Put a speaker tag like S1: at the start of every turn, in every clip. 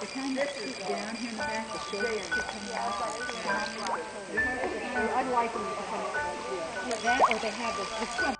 S1: The kind that sits down here in the back, the shoulders stick coming out.
S2: I'd like them to come this.
S1: That, or they have this, it's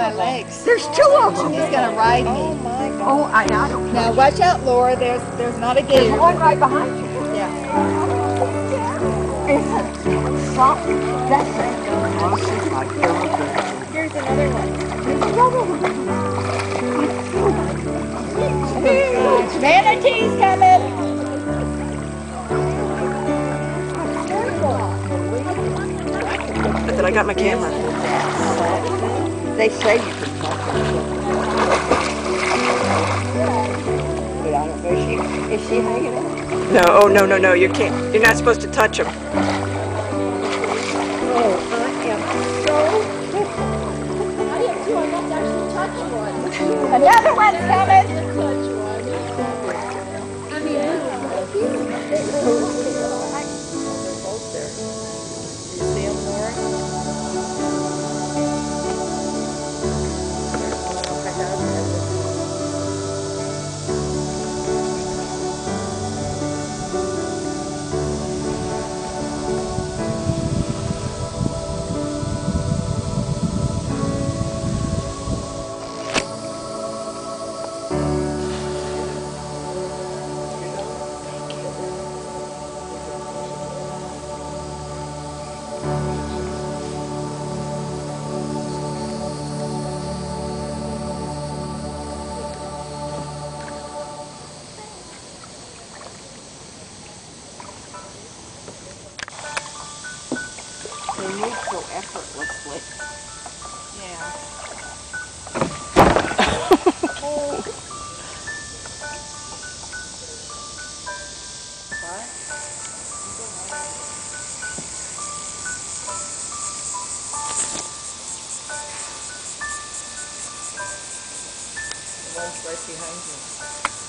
S3: my legs.
S2: There's two of them.
S3: He's gonna ride me.
S2: Oh, oh I, I don't
S3: Now watch out, Laura. There's there's not a
S2: There's
S3: gator.
S2: one right behind you.
S3: Yeah.
S2: Well, that's it.
S3: Here's another one. Manatee's coming.
S4: I got my camera.
S2: They say you can them. But I don't know, is she, is she hanging out?
S4: No, oh, no, no, no, you can't. You're not supposed to touch them.
S2: They move so effortlessly.
S3: Yeah. The one's right behind you.